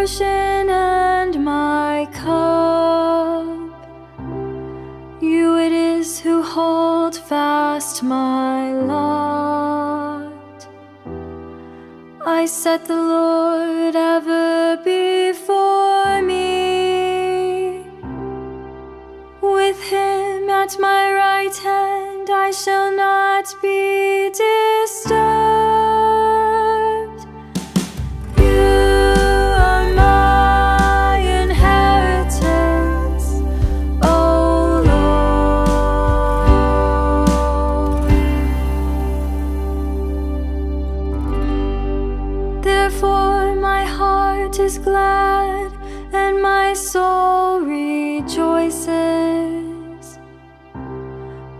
portion and my cup. You it is who hold fast my lot. I set the Lord ever before me. With him at my right hand, I shall not be disturbed. Heart is glad and my soul rejoices.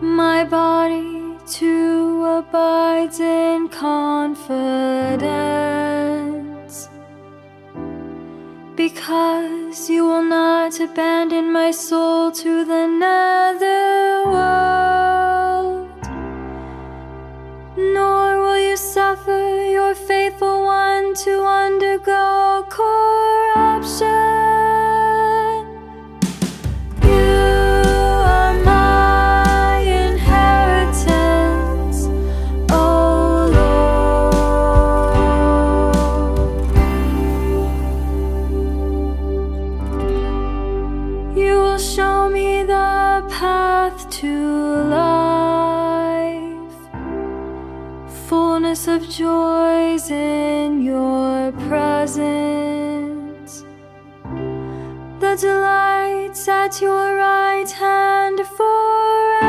My body too abides in confidence. Because you will not abandon my soul to life, fullness of joys in your presence. The delights at your right hand for